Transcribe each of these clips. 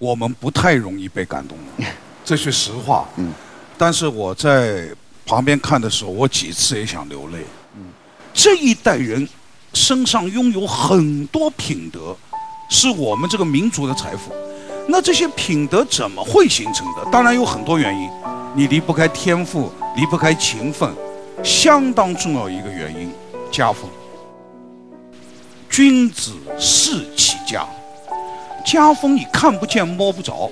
我们不太容易被感动，这是实话。嗯，但是我在旁边看的时候，我几次也想流泪。嗯，这一代人身上拥有很多品德，是我们这个民族的财富。那这些品德怎么会形成的？当然有很多原因，你离不开天赋，离不开勤奋，相当重要一个原因，家风。君子事其家，家风你看不见摸不着，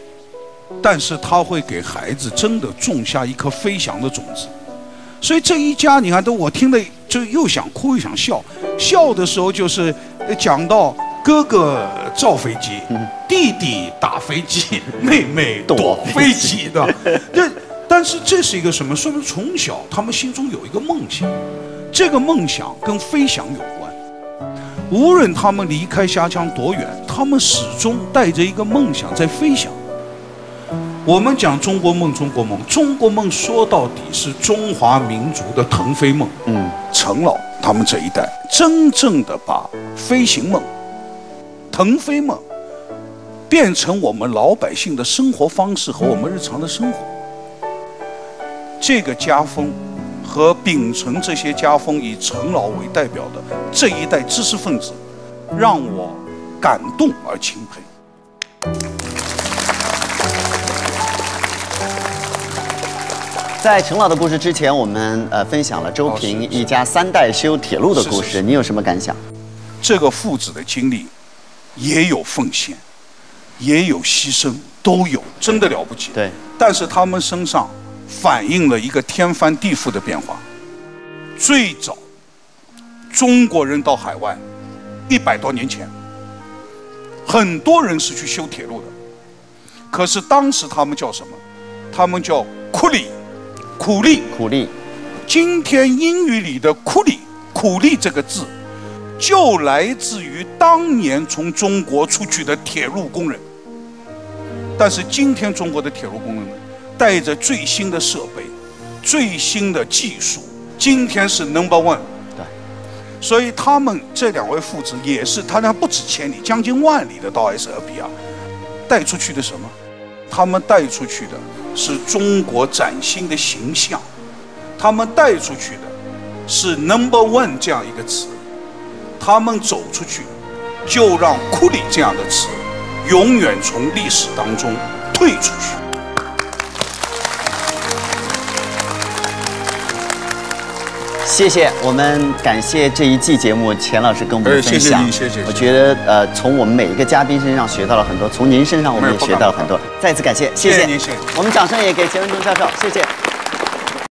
但是他会给孩子真的种下一颗飞翔的种子。所以这一家，你看，都我听的就又想哭又想笑。笑的时候就是讲到哥哥造飞机，弟弟打飞机，妹妹躲飞机的。这但是这是一个什么？说明从小他们心中有一个梦想，这个梦想跟飞翔有关。无论他们离开家乡多远，他们始终带着一个梦想在飞翔。我们讲中国梦，中国梦，中国梦说到底是中华民族的腾飞梦。嗯，陈老他们这一代真正的把飞行梦、腾飞梦变成我们老百姓的生活方式和我们日常的生活，这个家风。和秉承这些家风，以陈老为代表的这一代知识分子，让我感动而钦佩。在陈老的故事之前，我们呃分享了周平一家三代修铁路的故事，你有什么感想？这个父子的经历，也有奉献，也有牺牲，都有，真的了不起。对，但是他们身上。反映了一个天翻地覆的变化。最早，中国人到海外，一百多年前，很多人是去修铁路的。可是当时他们叫什么？他们叫苦力，苦力，苦力。今天英语里的苦力，苦力这个字，就来自于当年从中国出去的铁路工人。但是今天中国的铁路工人呢？带着最新的设备、最新的技术，今天是 number one。对，所以他们这两位父子也是，他俩不止千里，将近万里的到埃塞俄比亚，带出去的什么？他们带出去的是中国崭新的形象，他们带出去的是 number one 这样一个词，他们走出去，就让库里这样的词永远从历史当中退出去。谢谢，我们感谢这一季节目钱老师跟我们分享。谢谢谢谢。我觉得呃，从我们每一个嘉宾身上学到了很多，从您身上我们也学到了很多。再次感谢，谢谢您，谢谢。我们掌声也给钱文忠教授，谢谢。